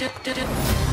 do, do, do.